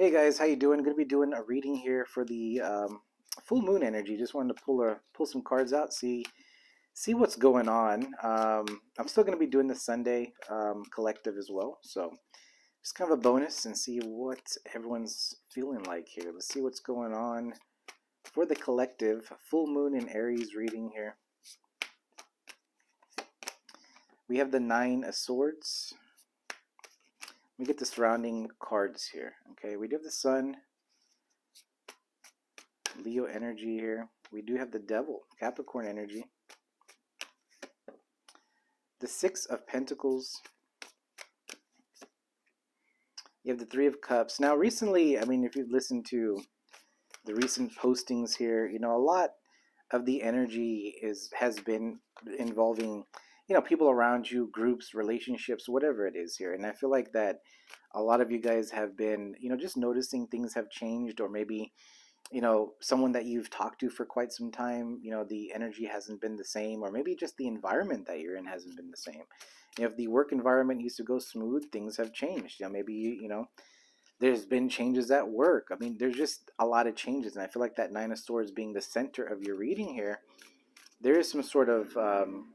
Hey guys, how you doing? Going to be doing a reading here for the um, full moon energy. Just wanted to pull a pull some cards out, see see what's going on. Um, I'm still going to be doing the Sunday um, collective as well, so just kind of a bonus and see what everyone's feeling like here. Let's see what's going on for the collective full moon in Aries reading here. We have the Nine of Swords. Me get the surrounding cards here. Okay, we do have the Sun, Leo energy here. We do have the Devil, Capricorn energy. The Six of Pentacles. You have the Three of Cups. Now, recently, I mean, if you've listened to the recent postings here, you know, a lot of the energy is has been involving you know people around you groups relationships whatever it is here and i feel like that a lot of you guys have been you know just noticing things have changed or maybe you know someone that you've talked to for quite some time you know the energy hasn't been the same or maybe just the environment that you're in hasn't been the same. If the work environment used to go smooth things have changed. You know maybe you know there's been changes at work. I mean there's just a lot of changes and i feel like that nine of swords being the center of your reading here. There is some sort of um,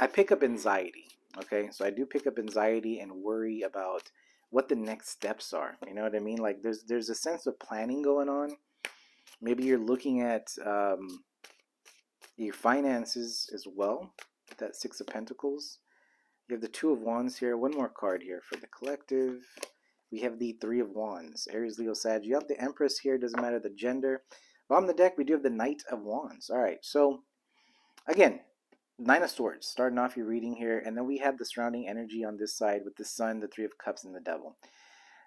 I pick up anxiety. Okay, so I do pick up anxiety and worry about what the next steps are. You know what I mean? Like there's there's a sense of planning going on. Maybe you're looking at um, your finances as well. That Six of Pentacles. You have the Two of Wands here. One more card here for the collective. We have the Three of Wands. Aries, Leo, Sag. You have the Empress here. Doesn't matter the gender. Bottom of the deck, we do have the Knight of Wands. All right. So, again, Nine of Swords, starting off your reading here, and then we have the surrounding energy on this side with the Sun, the Three of Cups, and the Devil.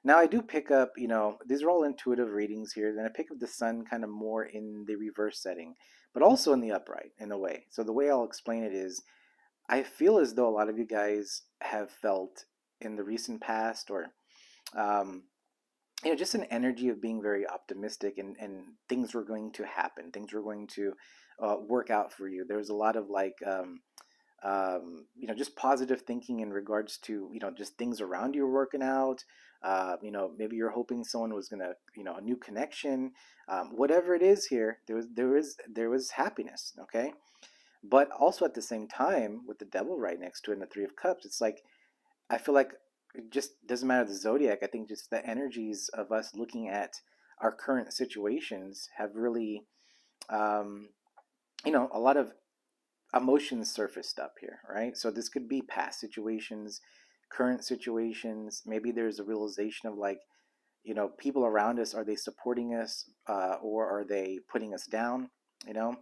Now I do pick up, you know, these are all intuitive readings here. Then I pick up the Sun kind of more in the reverse setting, but also in the upright in a way. So the way I'll explain it is, I feel as though a lot of you guys have felt in the recent past, or um, you know, just an energy of being very optimistic and and things were going to happen, things were going to uh, work out for you. There's a lot of like, um, um, you know, just positive thinking in regards to, you know, just things around you working out. Uh, you know, maybe you're hoping someone was gonna, you know, a new connection. Um, whatever it is here, there was there was there was happiness. Okay, but also at the same time, with the devil right next to it and the three of cups, it's like I feel like it just doesn't matter the zodiac. I think just the energies of us looking at our current situations have really um, you know, a lot of emotions surfaced up here, right? So this could be past situations, current situations. Maybe there's a realization of like, you know, people around us are they supporting us uh, or are they putting us down? You know,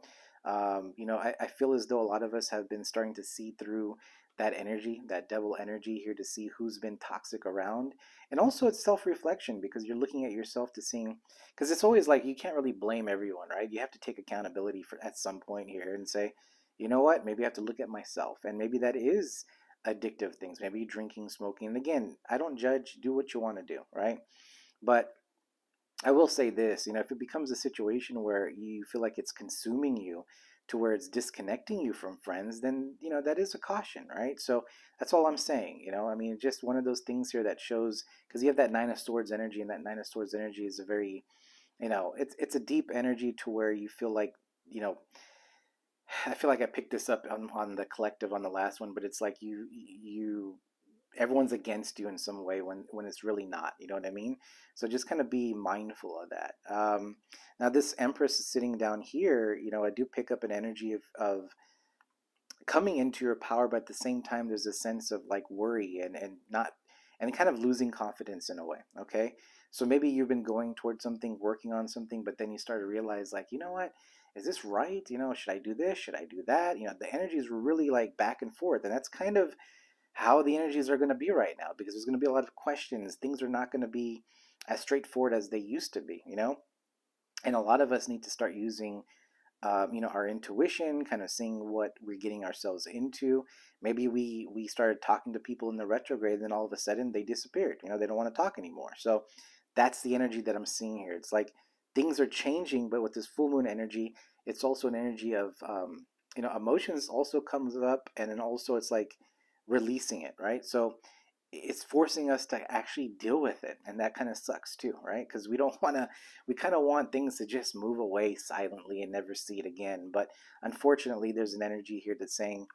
um, you know, I, I feel as though a lot of us have been starting to see through that energy, that devil energy here to see who's been toxic around. And also it's self-reflection because you're looking at yourself to seeing because it's always like you can't really blame everyone, right? You have to take accountability for at some point here and say, you know what, maybe I have to look at myself. And maybe that is addictive things, maybe drinking, smoking. And again, I don't judge, do what you want to do, right? But I will say this, you know, if it becomes a situation where you feel like it's consuming you, to where it's disconnecting you from friends, then you know that is a caution, right? So that's all I'm saying. You know, I mean, just one of those things here that shows because you have that nine of swords energy, and that nine of swords energy is a very, you know, it's it's a deep energy to where you feel like you know. I feel like I picked this up on, on the collective on the last one, but it's like you you everyone's against you in some way when when it's really not you know what i mean? So just kind of be mindful of that. Um, now this empress is sitting down here you know i do pick up an energy of, of coming into your power but at the same time there's a sense of like worry and and not and kind of losing confidence in a way okay? So maybe you've been going towards something working on something but then you start to realize like you know what? Is this right? You know should i do this? Should i do that? You know the energies were really like back and forth and that's kind of how the energies are going to be right now because there's going to be a lot of questions. Things are not going to be as straightforward as they used to be, you know? And a lot of us need to start using, um, you know, our intuition, kind of seeing what we're getting ourselves into. Maybe we we started talking to people in the retrograde, and then all of a sudden they disappeared. You know, they don't want to talk anymore. So that's the energy that I'm seeing here. It's like things are changing, but with this full moon energy, it's also an energy of, um, you know, emotions also comes up, and then also it's like releasing it, right? So it's forcing us to actually deal with it and that kind of sucks too right? Because we don't want to we kind of want things to just move away silently and never see it again but unfortunately there's an energy here that's saying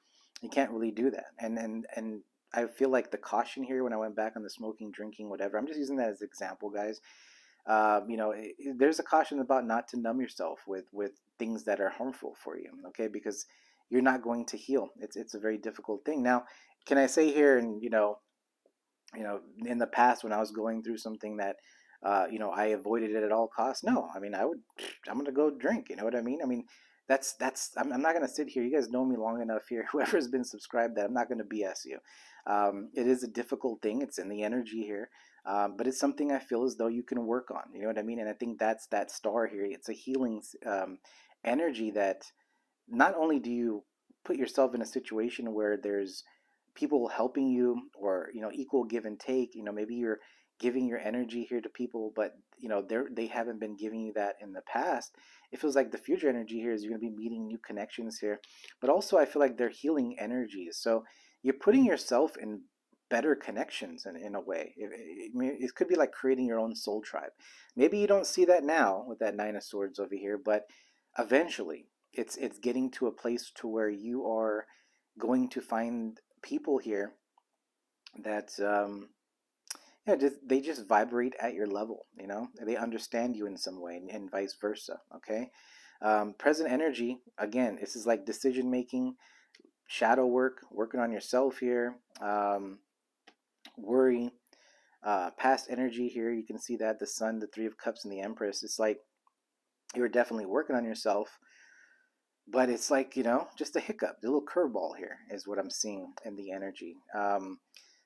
you can't really do that and and and i feel like the caution here when i went back on the smoking drinking whatever i'm just using that as an example guys um, you know it, there's a caution about not to numb yourself with with things that are harmful for you okay? Because you're not going to heal. It's it's a very difficult thing. Now can i say here and you know you know, in the past when I was going through something that, uh, you know, I avoided it at all costs. No, I mean, I would, I'm gonna go drink. You know what I mean? I mean, that's that's. I'm, I'm not gonna sit here. You guys know me long enough here. Whoever's been subscribed, that I'm not gonna BS you. Um, it is a difficult thing. It's in the energy here. Um, but it's something I feel as though you can work on. You know what I mean? And I think that's that star here. It's a healing um, energy that not only do you put yourself in a situation where there's people helping you or you know equal give and take you know maybe you're giving your energy here to people but you know they're they haven't been giving you that in the past it feels like the future energy here is you're going to be meeting new connections here but also i feel like they're healing energies so you're putting mm-hmm. yourself in better connections in, in a way it, it, eh, it could be like creating your own soul tribe maybe you don't see that now with that nine of swords over here but eventually it's it's getting to a place to where you are going to find people here that um, yeah, just they just vibrate at your level. You know, they understand you in some way, and, and vice versa. Okay, um, present energy again. This is like decision making, shadow work, working on yourself here. Um, worry, uh, past energy here. You can see that the Sun, the Three of Cups, and the Empress. It's like you're definitely working on yourself but it's like you know just a hiccup the little curveball here is what i'm seeing in the energy um,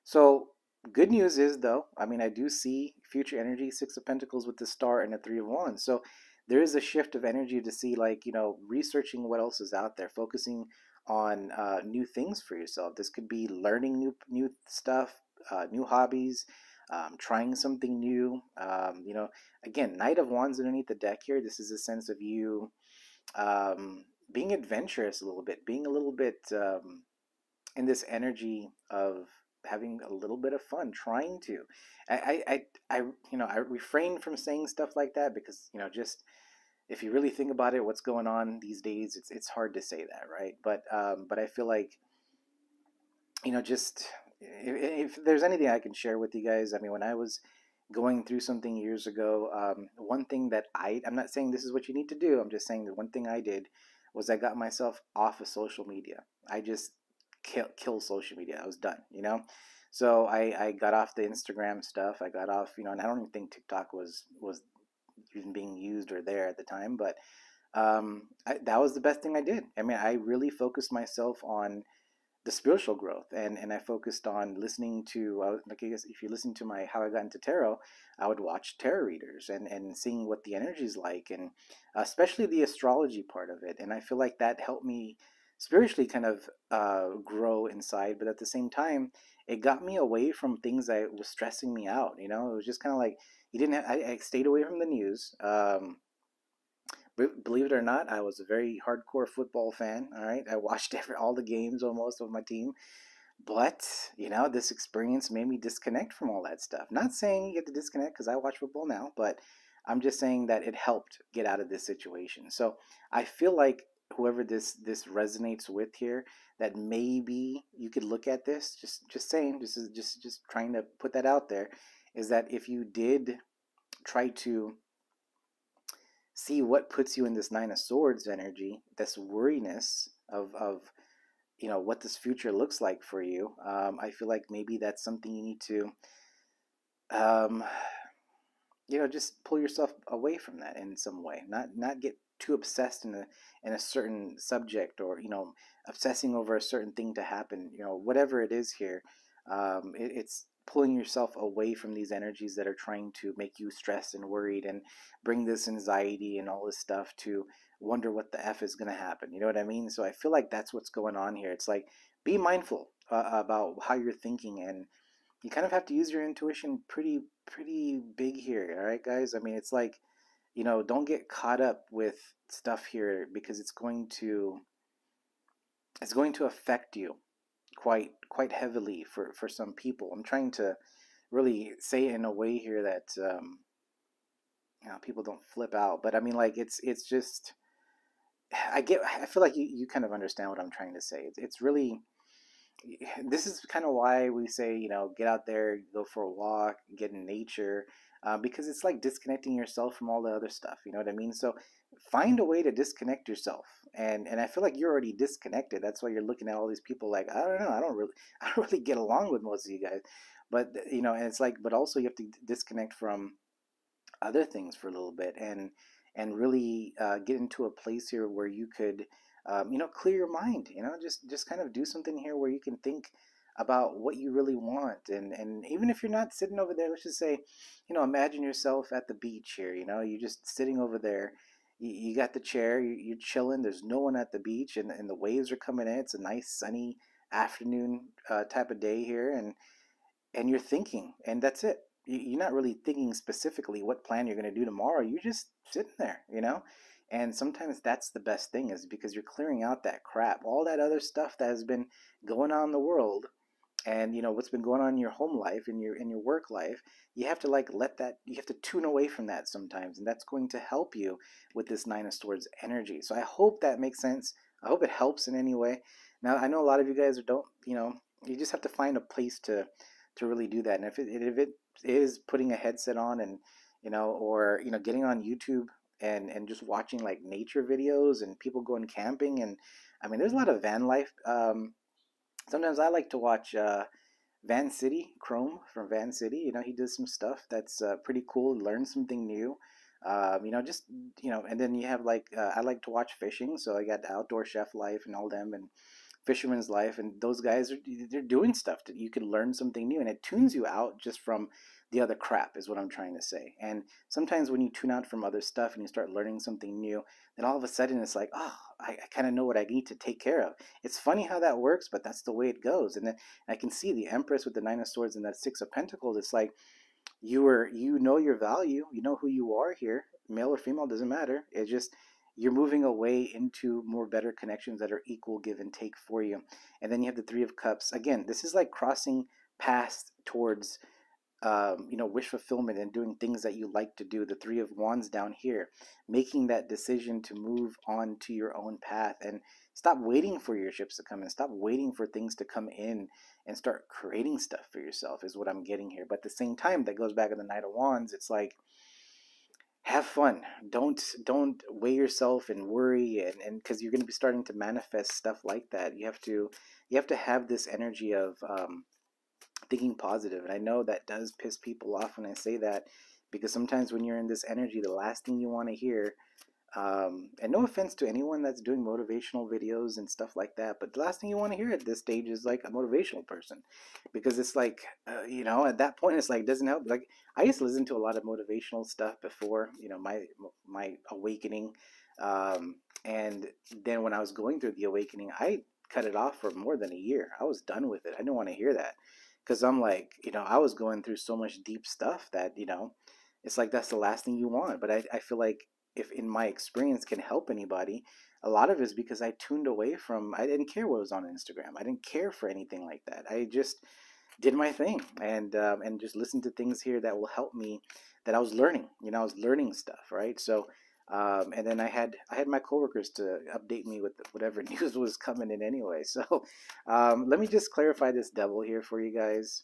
so good news is though i mean i do see future energy six of pentacles with the star and the three of wands so there is a shift of energy to see like you know researching what else is out there focusing on uh, new things for yourself. This could be learning new new stuff uh, new hobbies um, trying something new um, you know again knight of wands underneath the deck here this is a sense of you um, being adventurous a little bit, being a little bit um, in this energy of having a little bit of fun, trying to. I, I, I, you know, I refrain from saying stuff like that because you know, just if you really think about it, what's going on these days, it's it's hard to say that, right? But um, but I feel like, you know, just if, if there's anything I can share with you guys, I mean, when I was going through something years ago, um, one thing that I, I'm not saying this is what you need to do. I'm just saying that one thing I did was I got myself off of social media. I just kill, kill social media. I was done, you know? So I, I got off the Instagram stuff. I got off, you know, and I don't even think TikTok was, was even being used or there at the time, but um, I, that was the best thing I did. I mean, I really focused myself on the spiritual growth and and I focused on listening to uh, like I guess if you listen to my how I got into tarot I would watch tarot readers and and seeing what the energy is like and especially the astrology part of it and I feel like that helped me spiritually kind of uh, grow inside but at the same time it got me away from things that was stressing me out you know? It was just kind of like you didn't have, I, I stayed away from the news um, believe it or not, I was a very hardcore football fan. All right, I watched every, all the games almost of my team, but you know, this experience made me disconnect from all that stuff. Not saying you get to disconnect because I watch football now, but I'm just saying that it helped get out of this situation. So I feel like whoever this this resonates with here, that maybe you could look at this. Just just saying, this is just just trying to put that out there. Is that if you did try to see what puts you in this nine of swords energy this worriness of of you know what this future looks like for you um, i feel like maybe that's something you need to um, you know just pull yourself away from that in some way not not get too obsessed in a in a certain subject or you know obsessing over a certain thing to happen you know whatever it is here um, it, it's pulling yourself away from these energies that are trying to make you stressed and worried and bring this anxiety and all this stuff to wonder what the F is going to happen. You know what I mean? So I feel like that's what's going on here. It's like be mindful uh, about how you're thinking and you kind of have to use your intuition pretty pretty big here all right guys i mean it's like you know don't get caught up with stuff here because it's going to it's going to affect you quite quite heavily for for some people. I'm trying to really say it in a way here that um, you know people don't flip out. But I mean, like it's it's just I get I feel like you you kind of understand what I'm trying to say. It's it's really this is kind of why we say you know get out there, go for a walk, get in nature. Uh, because it's like disconnecting yourself from all the other stuff you know what i mean so find a way to disconnect yourself and and i feel like you're already disconnected that's why you're looking at all these people like i don't know i don't really i don't really get along with most of you guys. But you know and it's like but also you have to disconnect from other things for a little bit and and really uh, get into a place here where you could um, you know clear your mind you know just just kind of do something here where you can think about what you really want and and even if you're not sitting over there let's just say you know imagine yourself at the beach here you know you're just sitting over there you, you got the chair you, you're chilling there's no one at the beach and, and the waves are coming in it's a nice sunny afternoon uh, type of day here and and you're thinking and that's it. You're not really thinking specifically what plan you're going to do tomorrow you're just sitting there you know? And sometimes that's the best thing is because you're clearing out that crap all that other stuff that has been going on in the world and you know what's been going on in your home life in your in your work life you have to like let that you have to tune away from that sometimes and that's going to help you with this nine of swords energy so i hope that makes sense i hope it helps in any way now i know a lot of you guys don't you know you just have to find a place to to really do that and if it, if it is putting a headset on and you know or you know getting on youtube and and just watching like nature videos and people going camping and i mean there's a lot of van life um, sometimes I like to watch uh, Van City Chrome from Van City. You know, he does some stuff that's uh, pretty cool. Learn something new. Um, you know, just you know, and then you have like uh, I like to watch fishing, so I got Outdoor Chef Life and all them, and Fisherman's Life, and those guys are they're doing stuff that you can learn something new, and it tunes you out just from the other crap is what I'm trying to say. And sometimes when you tune out from other stuff and you start learning something new, then all of a sudden it's like, oh, I, I kind of know what I need to take care of. It's funny how that works, but that's the way it goes. And then I can see the Empress with the Nine of Swords and that Six of Pentacles. It's like you are you know your value, you know who you are here, male or female doesn't matter. It's just you're moving away into more better connections that are equal give and take for you. And then you have the Three of Cups. Again, this is like crossing paths towards um, you know, wish fulfillment and doing things that you like to do. The Three of Wands down here, making that decision to move on to your own path and stop waiting for your ships to come in. Stop waiting for things to come in and start creating stuff for yourself is what I'm getting here. But at the same time, that goes back to the Knight of Wands. It's like, have fun. Don't don't weigh yourself and worry and and because you're going to be starting to manifest stuff like that. You have to you have to have this energy of um, thinking positive. And I know that does piss people off when I say that because sometimes when you're in this energy, the last thing you want to hear, um, and no offense to anyone that's doing motivational videos and stuff like that, but the last thing you want to hear at this stage is like a motivational person because it's like, uh, you know, at that point, it's like, it doesn't help. Like, I used to listen to a lot of motivational stuff before, you know, my, my awakening. Um, and then when I was going through the awakening, I cut it off for more than a year. I was done with it. I didn't want to hear that because I'm like, you know, I was going through so much deep stuff that, you know, it's like that's the last thing you want. But I, I feel like if in my experience can help anybody, a lot of it is because I tuned away from, I didn't care what was on Instagram. I didn't care for anything like that. I just did my thing and, um, and just listened to things here that will help me that I was learning, you know, I was learning stuff, right? So um, and then I had I had my coworkers to update me with whatever news was coming in anyway. So um, let me just clarify this devil here for you guys.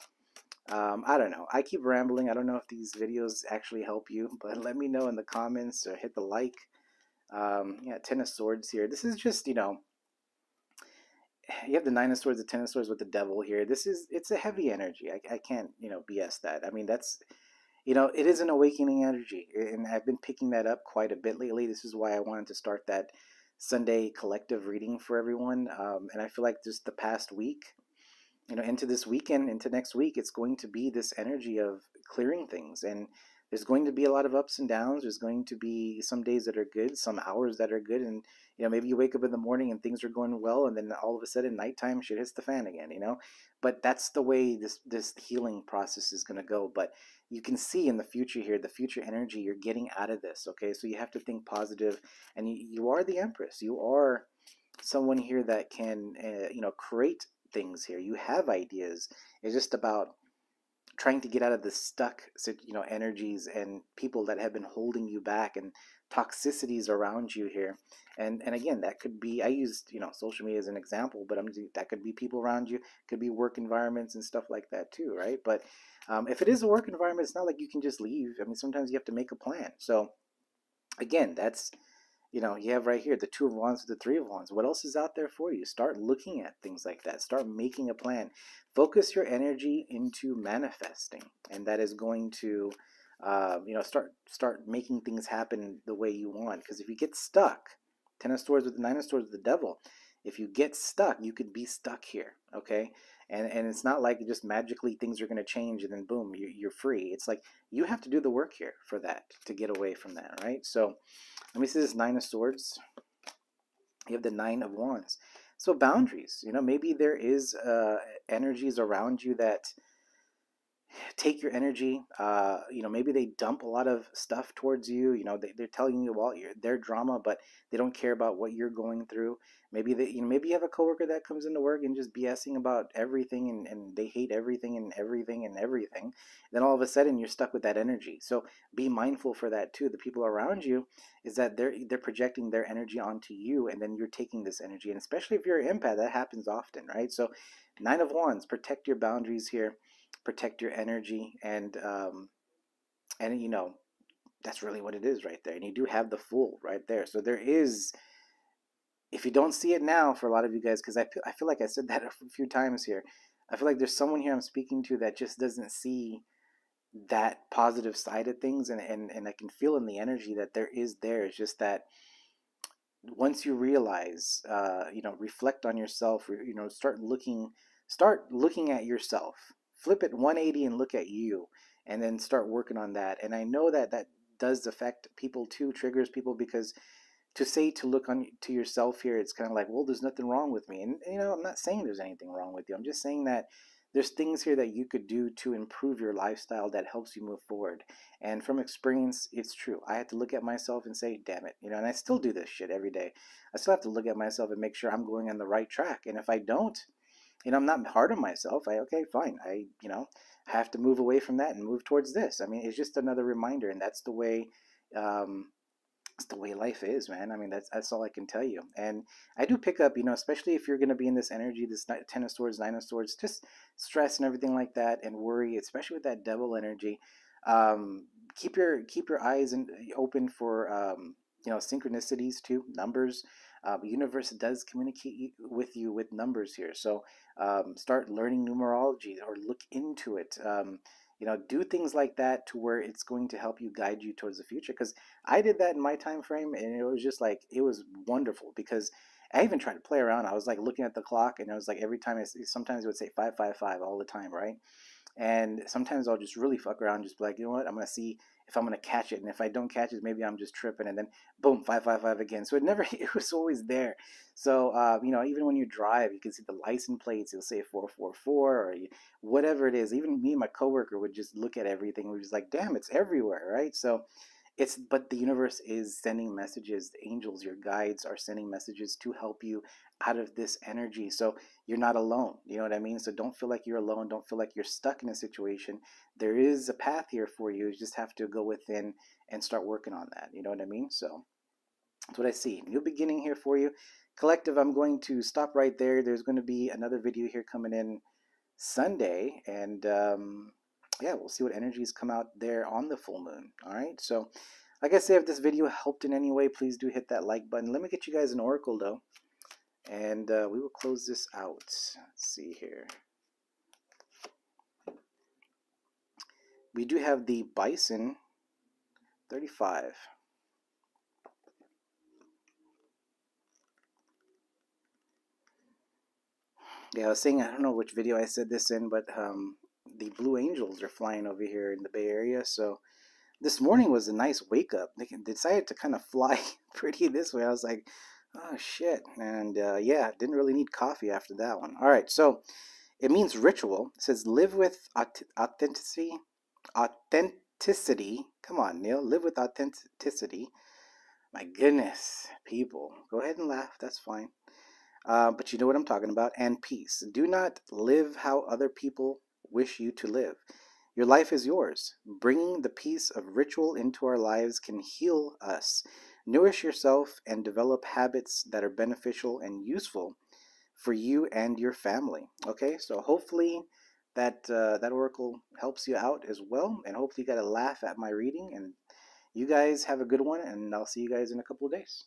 Um, I don't know. I keep rambling. I don't know if these videos actually help you, but let me know in the comments or hit the like. Um, yeah, Ten of Swords here. This is just, you know, you have the Nine of Swords, the Ten of Swords with the Devil here. This is, it's a heavy energy. I, I can't, you know, BS that. I mean, that's, you know, it is an awakening energy, and I've been picking that up quite a bit lately. This is why I wanted to start that Sunday collective reading for everyone. Um, and I feel like just the past week, you know, into this weekend, into next week, it's going to be this energy of clearing things. And there's going to be a lot of ups and downs. There's going to be some days that are good, some hours that are good. And, you know, maybe you wake up in the morning and things are going well. And then all of a sudden, nighttime, shit hits the fan again, you know? But that's the way this, this healing process is going to go. But you can see in the future here, the future energy you're getting out of this. Okay, so you have to think positive, and you, you are the Empress. You are someone here that can, uh, you know, create things here. You have ideas. It's just about trying to get out of the stuck you know energies and people that have been holding you back and toxicities around you here and and again that could be i used you know social media as an example but i'm that could be people around you could be work environments and stuff like that too right but um, if it is a work environment it's not like you can just leave i mean sometimes you have to make a plan so again that's you know, you have right here the two of wands, the three of wands. What else is out there for you? Start looking at things like that. Start making a plan. Focus your energy into manifesting, and that is going to, uh, you know, start start making things happen the way you want. Because if you get stuck, ten of swords with the nine of swords with the devil, if you get stuck, you could be stuck here. Okay, and and it's not like just magically things are going to change and then boom, you, you're free. It's like you have to do the work here for that to get away from that, right? So let me see this Nine of Swords. You have the Nine of Wands. So boundaries, you know, maybe there is uh, energies around you that take your energy. Uh, you know, maybe they dump a lot of stuff towards you. You know, they, they're telling you about your, their drama, but they don't care about what you're going through. Maybe they, you know, maybe you have a coworker that comes into work and just BSing about everything, and, and they hate everything and everything and everything. Then all of a sudden you're stuck with that energy. So be mindful for that too. The people around you is that they're they're projecting their energy onto you, and then you're taking this energy. And especially if you're an empath, that happens often, right? So nine of wands, protect your boundaries here protect your energy and um, and you know that's really what it is right there and you do have the fool right there. So there is if you don't see it now for a lot of you guys because I feel, I feel like i said that a few times here i feel like there's someone here i'm speaking to that just doesn't see that positive side of things and, and, and i can feel in the energy that there is there. It's just that once you realize uh, you know reflect on yourself you know start looking start looking at yourself flip it 180 and look at you and then start working on that and i know that that does affect people too triggers people because to say to look on to yourself here it's kind of like well there's nothing wrong with me and you know i'm not saying there's anything wrong with you i'm just saying that there's things here that you could do to improve your lifestyle that helps you move forward and from experience it's true i had to look at myself and say damn it you know and i still do this shit every day i still have to look at myself and make sure i'm going on the right track and if i don't you know, I'm not hard on myself. I okay, fine. I you know have to move away from that and move towards this. I mean, it's just another reminder, and that's the way. Um, it's the way life is, man. I mean, that's that's all I can tell you. And I do pick up, you know, especially if you're going to be in this energy, this ten of swords, nine of swords, just stress and everything like that, and worry, especially with that devil energy. Um, keep your keep your eyes and open for um, you know synchronicities too, numbers. Uh, universe does communicate with you with numbers here, so um, start learning numerology or look into it. Um, you know, do things like that to where it's going to help you guide you towards the future. Because I did that in my time frame, and it was just like it was wonderful. Because I even tried to play around. I was like looking at the clock, and I was like every time I sometimes it would say five five five all the time, right? And sometimes I'll just really fuck around, just be like, you know what, I'm gonna see if I'm gonna catch it, and if I don't catch it, maybe I'm just tripping, and then boom, five five five again. So it never, it was always there. So uh, you know, even when you drive, you can see the license plates. You'll say four four four or whatever it is. Even me and my coworker would just look at everything. We was like, damn, it's everywhere, right? So it's but the universe is sending messages the angels your guides are sending messages to help you out of this energy so you're not alone you know what i mean? So don't feel like you're alone don't feel like you're stuck in a situation. There is a path here for you you just have to go within and start working on that you know what i mean? So that's what i see. New beginning here for you. Collective i'm going to stop right there. There's going to be another video here coming in sunday and um, yeah, we'll see what energies come out there on the full moon. All right. So, like I said, if this video helped in any way, please do hit that like button. Let me get you guys an oracle though, and uh, we will close this out. Let's see here. We do have the Bison 35. Yeah, I was saying, I don't know which video I said this in, but um, the Blue Angels are flying over here in the Bay Area. So this morning was a nice wake up. They decided to kind of fly pretty this way. I was like, oh shit. And uh, yeah, didn't really need coffee after that one. All right, so it means ritual. It says live with authenticity. Authenticity. Come on, Neil. Live with authenticity. My goodness, people. Go ahead and laugh. That's fine. Uh, but you know what I'm talking about. And peace. Do not live how other people wish you to live. Your life is yours. Bringing the peace of ritual into our lives can heal us. Nourish yourself and develop habits that are beneficial and useful for you and your family. Okay, so hopefully that uh, that oracle helps you out as well, and hopefully you got a laugh at my reading. And you guys have a good one, and I'll see you guys in a couple of days.